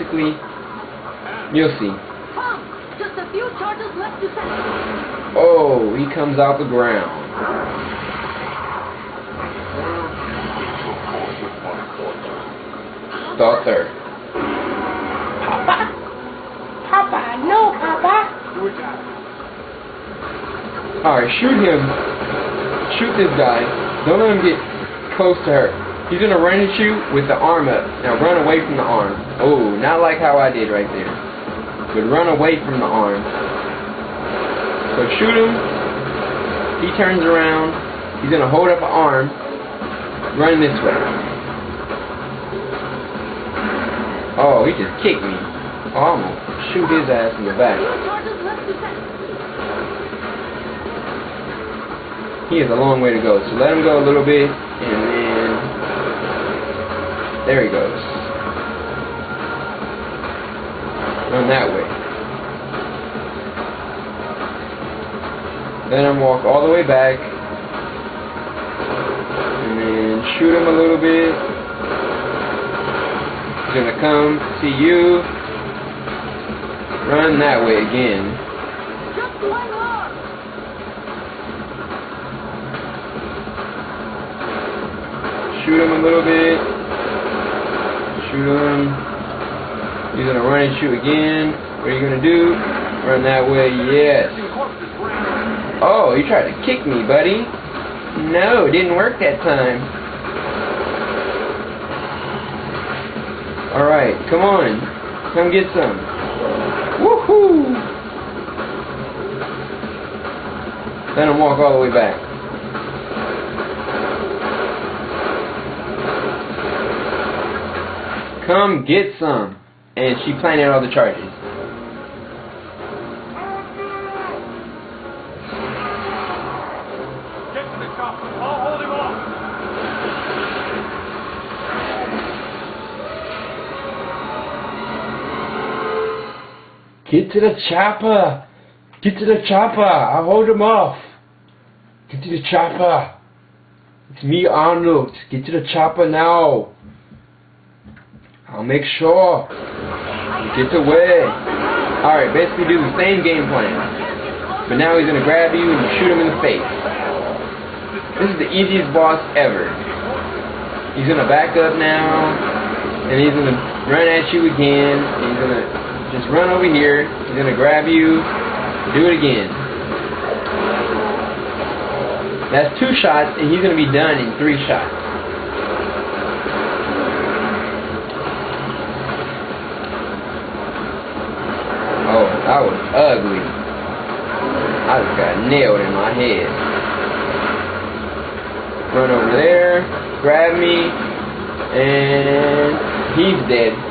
basically, you'll see. Just a few charges left to set. Oh, he comes out the ground. Daughter. Papa? Papa, no, Papa. Alright, shoot him. Shoot this guy. Don't let him get close to her. He's gonna run at you with the arm up. Now run away from the arm. Oh, not like how I did right there. But run away from the arm. So shoot him. He turns around. He's gonna hold up an arm. Run this way. Oh, he just kicked me. Oh, I'm gonna shoot his ass in the back. To. He has a long way to go, so let him go a little bit, and there he goes. Run that way. Then I'm walk all the way back, and then shoot him a little bit. He's gonna come see you. Run that way again. Just one more. Shoot him a little bit. Shoot him. He's gonna run and shoot again. What are you gonna do? Run that way, yes. Oh, you tried to kick me, buddy. No, it didn't work that time. Alright, come on. Come get some. Woohoo! Let him walk all the way back. Come get some. And she planted all the charges. Get to the chopper. I'll hold him off. Get to the chopper. Get to the chopper. I'll hold him off. Get to the chopper. It's me, Arnold. Get to the chopper now. I'll make sure. Get away. Alright, basically do the same game plan. But now he's gonna grab you and shoot him in the face. This is the easiest boss ever. He's gonna back up now, and he's gonna run at you again. And he's gonna just run over here. He's gonna grab you, do it again. That's two shots, and he's gonna be done in three shots. Oh, that was ugly. I just got nailed in my head. Run over there, grab me, and he's dead.